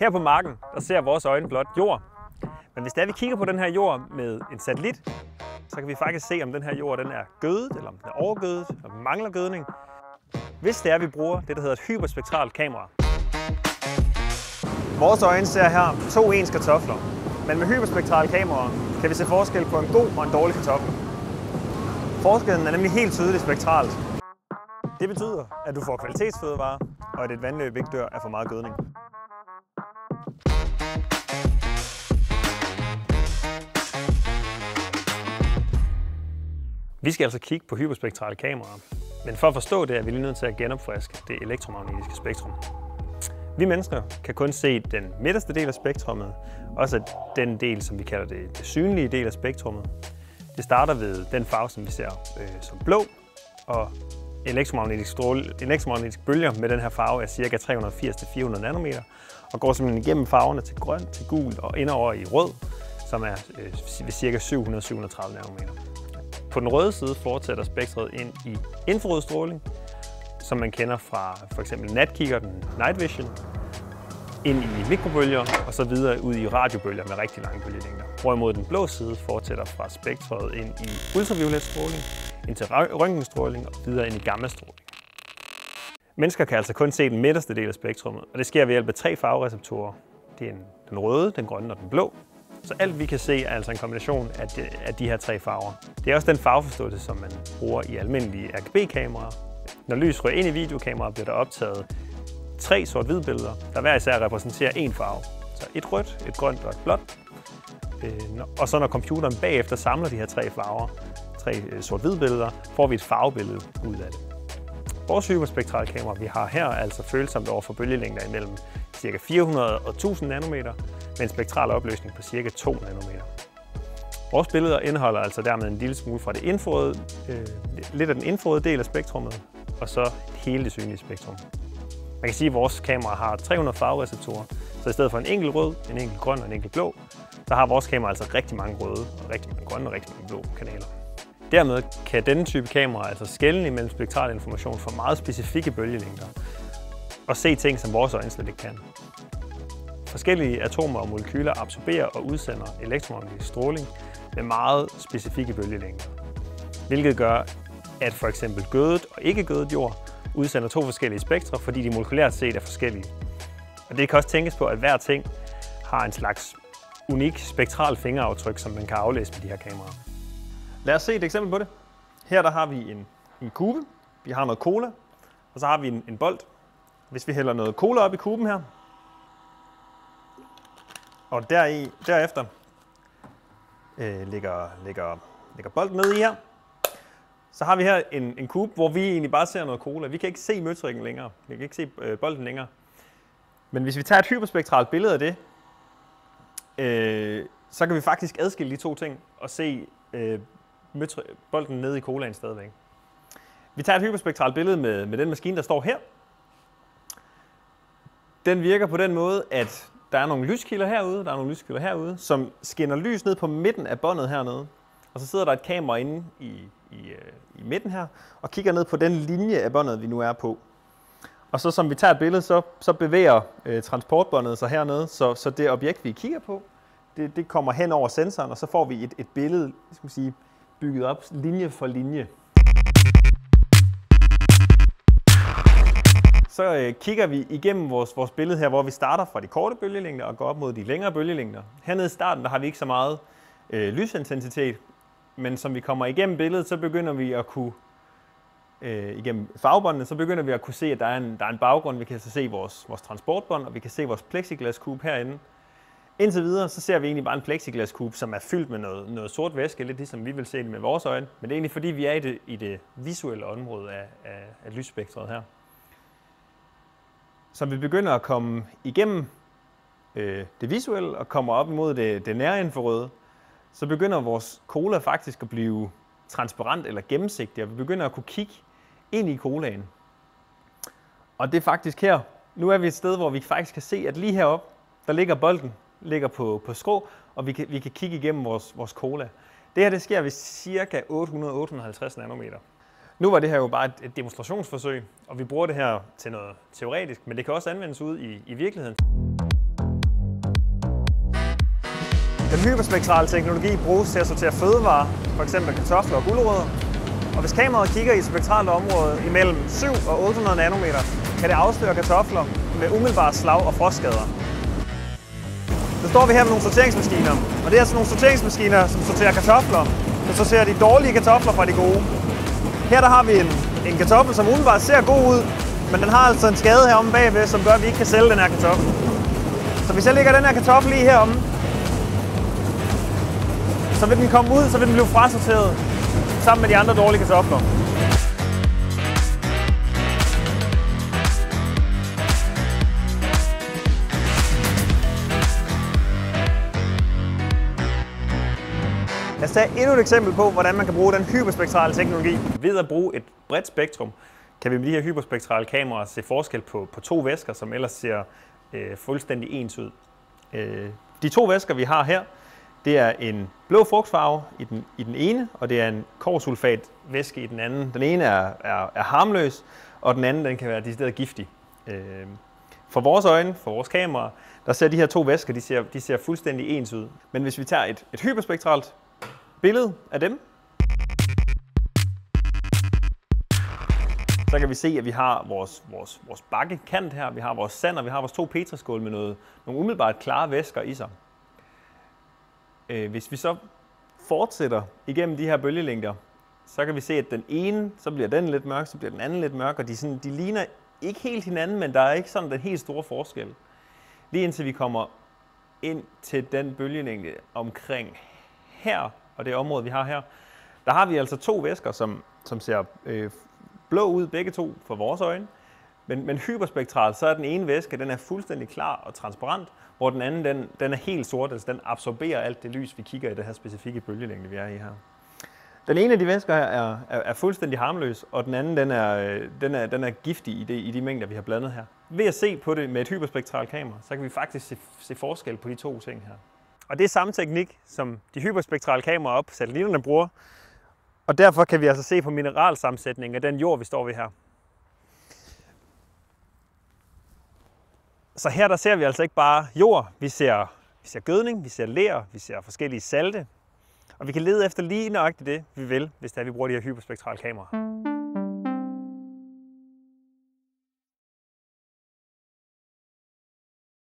Her på marken, der ser vores øjne blot jord. Men hvis der vi kigger på den her jord med en satellit, så kan vi faktisk se, om den her jord den er gødet, eller om den er overgødet, eller om den mangler gødning. Hvis det er, vi bruger det, der hedder et hyperspektralt kamera. Vores øjne ser her to ens kartofler, men med hyperspektrale kameraer kan vi se forskel på en god og en dårlig kartoffel. Forskellen er nemlig helt tydelig spektralt. Det betyder, at du får kvalitetsfødevarer, og at et vandløb ikke dør af for meget gødning. Vi skal altså kigge på hyperspektrale kameraer, men for at forstå det er vi lige nødt til at genopfriske det elektromagnetiske spektrum. Vi mennesker kan kun se den midterste del af spektrummet, også den del, som vi kalder det, det synlige del af spektrummet. Det starter ved den farve, som vi ser øh, som blå, og elektromagnetisk, stråle, elektromagnetisk bølger med den her farve er ca. 380-400 nanometer, og går simpelthen igennem farverne til grøn, til gul og indover i rød, som er øh, ved ca. 700-730 nanometer. På den røde side fortsætter spektret ind i infrarød stråling, som man kender fra for eksempel natkikkerten Night Vision, ind i mikrobølger og så videre ud i radiobølger med rigtig lange bølgelængder. Hvorimod den blå side fortsætter fra spektret ind i ultraviolet stråling, ind til røntgenstråling og videre ind i gammastråling. Mennesker kan altså kun se den midterste del af spektrummet, og det sker ved hjælp af tre farvereceptorer. Det er den røde, den grønne og den blå. Så alt vi kan se er altså en kombination af de, af de her tre farver. Det er også den farveforståelse, som man bruger i almindelige RGB-kameraer. Når lys rører ind i videokameraet, bliver der optaget tre sort-hvid billeder, der hver især repræsenterer én farve. Så et rødt, et grønt og et blåt. Øh, og så når computeren bagefter samler de her tre farver, tre øh, sort-hvid billeder, får vi et farvebillede ud af det. Vores hyperspektrale kamera, vi har her, er altså følsomt over for bølgelængder imellem ca. 400 og 1000 nanometer, med en spektral opløsning på ca. 2 nanometer. Vores billeder indeholder altså dermed en lille smule fra det infrarøde, øh, lidt af den infrarøde del af spektrummet, og så hele det synlige spektrum. Man kan sige, at vores kamera har 300 farvereceptorer, så i stedet for en enkelt rød, en enkelt grøn og en enkelt blå, så har vores kamera altså rigtig mange røde, og rigtig mange grønne og rigtig mange blå kanaler. Dermed kan denne type kamera altså skelne imellem spektral information for meget specifikke bølgelængder, og se ting, som vores øjne slet ikke kan. Forskellige atomer og molekyler absorberer og udsender elektromagnetisk stråling med meget specifikke bølgelængder, hvilket gør, at for eksempel gødet og ikke gødet jord udsender to forskellige spektre, fordi de molekylært set er forskellige. Og det kan også tænkes på, at hver ting har en slags unik spektral fingeraftryk, som man kan aflæse med de her kameraer. Lad os se et eksempel på det. Her der har vi en, en kube, vi har noget cola, og så har vi en, en bold. Hvis vi hælder noget cola op i kuben her, og deri, derefter øh, ligger, ligger, ligger bolden ned i her, så har vi her en, en kube, hvor vi egentlig bare ser noget cola. Vi kan ikke se møtrikken længere. Vi kan ikke se øh, bolden længere. Men hvis vi tager et hyperspektralt billede af det, øh, så kan vi faktisk adskille de to ting og se øh, bolden nede i colaen stadigvæk. Vi tager et hyperspektralt billede med, med den maskine, der står her. Den virker på den måde, at der er nogle lyskilder herude, der er nogle lyskilder herude, som skinner lys ned på midten af båndet hernede. Og så sidder der et kamera inde i, i, øh, i midten her, og kigger ned på den linje af båndet, vi nu er på. Og så som vi tager et billede, så, så bevæger øh, transportbåndet sig hernede, så, så det objekt, vi kigger på, det, det kommer hen over sensoren, og så får vi et, et billede, skal man sige, bygget op linje for linje. Så øh, kigger vi igennem vores, vores billede her, hvor vi starter fra de korte bølgelængder og går op mod de længere bølgelængder. Hernede i starten, der har vi ikke så meget øh, lysintensitet, men som vi kommer igennem billedet, så begynder vi at kunne, øh, igennem farvebåndene, så begynder vi at kunne se, at der er en, der er en baggrund. Vi kan så se vores, vores transportbånd, og vi kan se vores plexiglaskube herinde. Indtil videre, så ser vi egentlig bare en plexiglaskube, som er fyldt med noget, noget sort væske, lidt ligesom vi vil se det med vores øjne. Men det er egentlig fordi, vi er i det, i det visuelle område af, af, af lysspektret her. Så vi begynder at komme igennem øh, det visuelle og kommer op imod det, det nære infrarøde, så begynder vores cola faktisk at blive transparent eller gennemsigtig, og vi begynder at kunne kigge ind i colaen. Og det er faktisk her, nu er vi et sted, hvor vi faktisk kan se, at lige heroppe, der ligger bolden, ligger på, på skrå, og vi kan, vi kan kigge igennem vores, vores cola. Det her det sker ved ca. 800-850 nanometer. Nu var det her jo bare et, demonstrationsforsøg, og vi bruger det her til noget teoretisk, men det kan også anvendes ud i, i virkeligheden. Den hyperspektrale teknologi bruges til at sortere fødevarer, f.eks. kartofler og gulerødder. Og hvis kameraet kigger i et spektralt område imellem 7 og 800 nanometer, kan det afsløre kartofler med umiddelbare slag- og frostskader. Så står vi her med nogle sorteringsmaskiner, og det er altså nogle sorteringsmaskiner, som sorterer kartofler. Så sorterer de dårlige kartofler fra de gode. Her der har vi en, en kartoffel, som umiddelbart ser god ud, men den har altså en skade heromme bagved, som gør, at vi ikke kan sælge den her kartoffel. Så hvis jeg lægger den her kartoffel lige heromme, så vil den komme ud, så vil den blive frasorteret sammen med de andre dårlige kartofler. Lad os tage endnu et eksempel på, hvordan man kan bruge den hyperspektrale teknologi. Ved at bruge et bredt spektrum, kan vi med de her hyperspektrale kameraer se forskel på, på to væsker, som ellers ser øh, fuldstændig ens ud. Øh, de to væsker, vi har her, det er en blå frugtfarve i den, i den ene, og det er en korsulfat væske i den anden. Den ene er, er, er harmløs, og den anden den kan være decideret giftig. Øh, for vores øjne, for vores kamera, der ser de her to væsker, de ser, de ser fuldstændig ens ud. Men hvis vi tager et, et hyperspektralt billede af dem, så kan vi se, at vi har vores, vores, vores bakkekant her, vi har vores sand, og vi har vores to petriskål med noget, nogle umiddelbart klare væsker i sig. Øh, hvis vi så fortsætter igennem de her bølgelængder, så kan vi se, at den ene, så bliver den lidt mørk, så bliver den anden lidt mørk, og de, sådan, de ligner ikke helt hinanden, men der er ikke sådan den helt store forskel. Lige indtil vi kommer ind til den bølgelængde omkring her, og det område, vi har her, der har vi altså to væsker, som, som ser øh, blå ud, begge to for vores øjne. Men, men hyperspektralt, så er den ene væske, den er fuldstændig klar og transparent, hvor den anden, den, den er helt sort, altså den absorberer alt det lys, vi kigger i det her specifikke bølgelængde, vi er i her. Den ene af de væsker her er, er, er fuldstændig harmløs, og den anden den er, øh, den er, den er giftig i, det, i de mængder, vi har blandet her. Ved at se på det med et hyperspektralt kamera, så kan vi faktisk se, se forskel på de to ting her. Og det er samme teknik, som de hyperspektrale kameraer op satellitterne bruger, og derfor kan vi altså se på mineralsammensætningen af den jord, vi står ved her. Så her der ser vi altså ikke bare jord, vi ser, vi ser gødning, vi ser ler, vi ser forskellige salte, og vi kan lede efter lige nøjagtigt det, vi vil, hvis det er, vi bruger de her hyperspektrale kameraer.